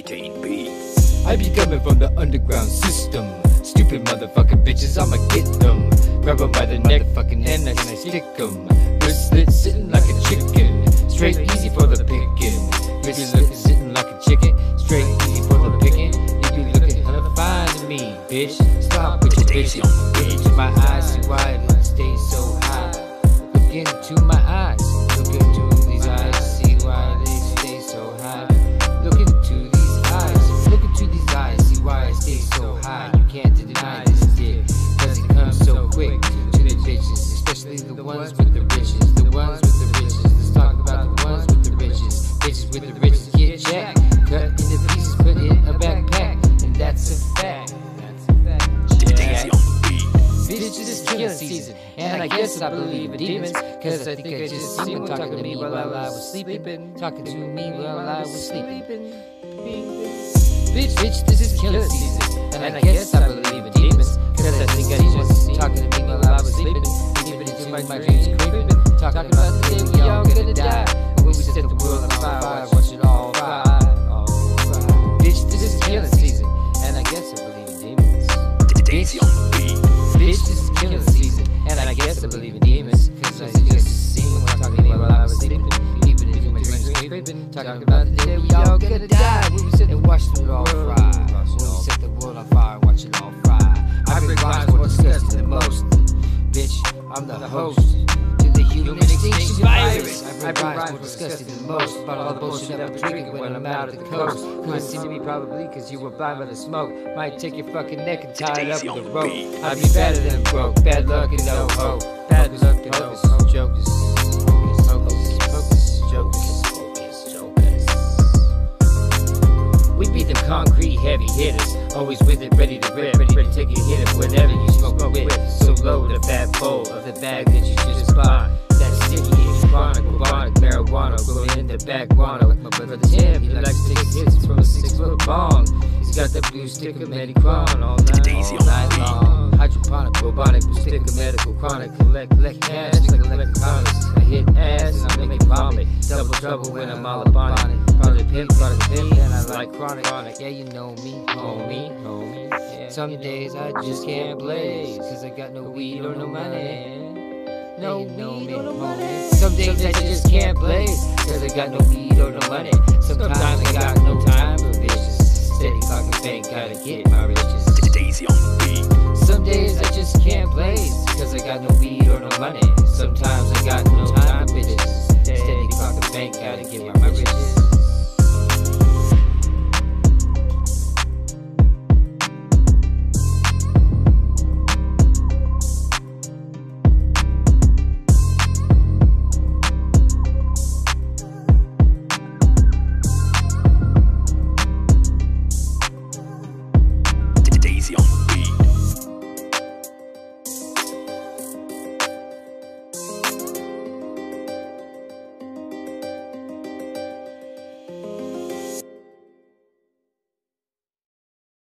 Kane B. I be coming from the underground system. Stupid motherfucking bitches, I'ma get them. Grab Grab 'em by the neck, fucking and I stick 'em. Wristlet sitting like a chicken. Straight easy for the picking. Wristlet sitting like a chicken. Straight easy for the picking. You be looking hella fine to me, bitch. Stop with your bitching. Look into my eyes, see why it stays so high. Look into my eyes. Ones with the riches. The ones with the riches. Let's talk about the ones with the riches. Bitches with the riches get jacked. Cut into pieces, put in a backpack. And that's a fact. That's a fact. Daisy on the beat. Bitches is killing season, and I guess I believe in demons. Cause I think I just seen one talking to me while I was sleeping. Talking to me while I was sleeping. Bitch, bitch, this is killing season, and I guess I believe in demons. Cause I think I just talking to me while I was sleeping. Deep my dreams creeping. Talking about the day we all gonna die. When we set the world on fire, watch it all fry. all fry. Bitch, this is killing season, and I guess I believe in demons. Daisy. Bitch, this is killing season, and I guess I believe in demons. Cause I just seen one talking to me while I was sleeping. Even into my dreams creeping. Talking about the day we all gonna die. When we. When set the world on fire, watch it all fry. I bring rhymes I'm the host. To the human extinction virus. I rhymes more disgusting than most. About all the bullshit I'm drinking when I'm out at the coast. Couldn't see me probably cause you were blind by the smoke. Might take your fucking neck and tie it up with a rope. I'd be better than broke. Bad luck and no hope. Bad luck and no hope. Jokers. Always with it, ready to rip, ready to take a hit of whatever you smoke with. So load a fat bowl of the bag that you just bought. That sticky, itchy, chronic, bubonic marijuana. Go in the back guano like my brother Tim. He likes to take hits from a six foot bong. He's got that blue stick of Medicron all night, all night the long. Hydroponic, bubonic, blue stick of medical, chronic, collect, collect cash trouble when I'm all up on it. Product pimp, product pimp, and I like chronic. Yeah, you know me, homie, homie. Yeah. Some days I just can't blaze, cause I got no weed or no money. No weed or no money. Some days I just can't blaze, cause I got no weed or no money. Sometimes I got no time for bitches. Steady clocking bank, gotta get my riches. Daisy on the beat. Some days I just can't blaze, cause I got no weed or no money. Sometimes I got bank, gotta get my riches.